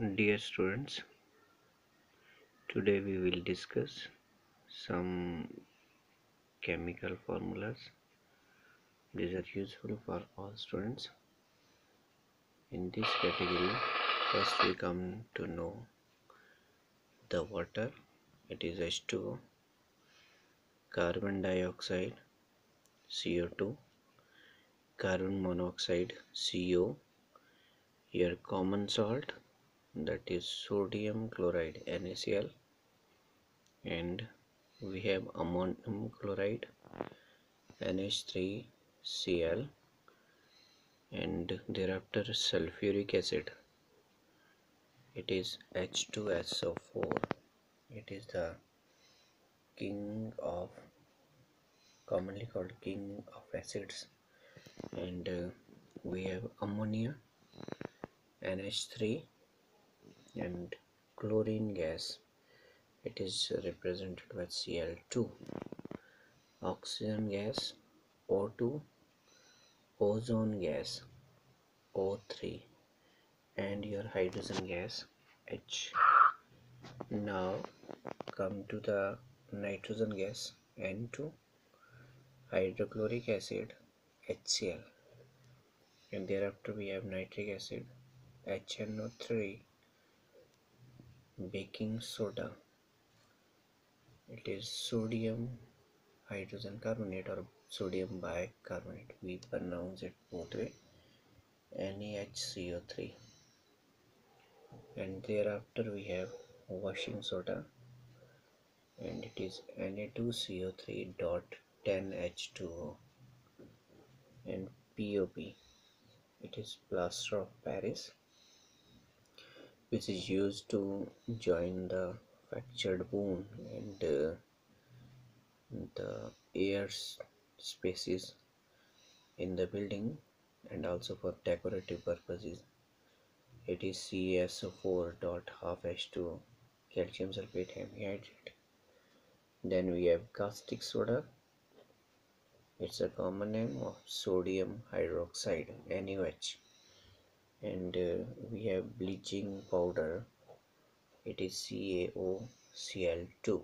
Dear students, today we will discuss some chemical formulas. These are useful for all students. In this category, first we come to know the water, it is H2O, carbon dioxide, CO2, carbon monoxide, CO, your common salt that is sodium chloride NaCl and we have ammonium chloride NH3Cl and thereafter sulfuric acid. It is H2SO4 it is the king of commonly called king of acids. And uh, we have ammonia NH3 and chlorine gas it is represented by Cl2 oxygen gas O2 ozone gas O3 and your hydrogen gas H. Now come to the nitrogen gas N2 hydrochloric acid HCl and thereafter we have nitric acid HNO3 baking soda. It is sodium hydrogen carbonate or sodium bicarbonate. We pronounce it both way. NaHCO3 and thereafter we have washing soda. And it is Na2CO3 dot 10H2O and POP it is plaster of Paris which is used to join the fractured bone and uh, the air spaces in the building and also for decorative purposes. It is CaSO4 dot half H2 calcium sulfate hemihydrate. Then we have caustic soda. It's a common name of sodium hydroxide NaOH and uh, we have bleaching powder. It is CaOCl2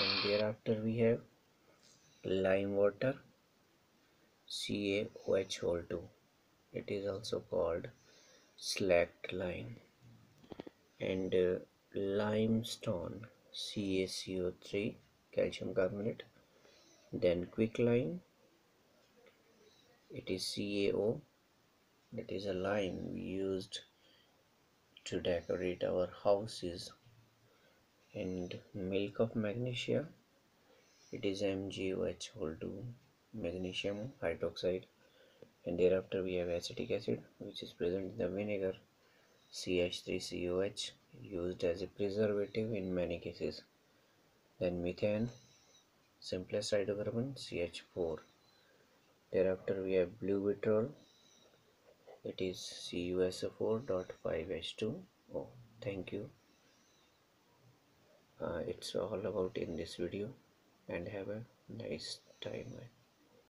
and thereafter we have lime water CaOH2 it is also called slacked lime. And uh, limestone CaCO3 calcium carbonate. Then quicklime it is CaO that is a lime we used to decorate our houses. And milk of magnesia it is MgOH whole 2 magnesium hydroxide. And thereafter we have acetic acid which is present in the vinegar. CH3COH used as a preservative in many cases. Then methane simplest hydrocarbon CH4 thereafter we have blue vitriol it is CuSO4.5H2 oh thank you. Uh, it's all about in this video and have a nice time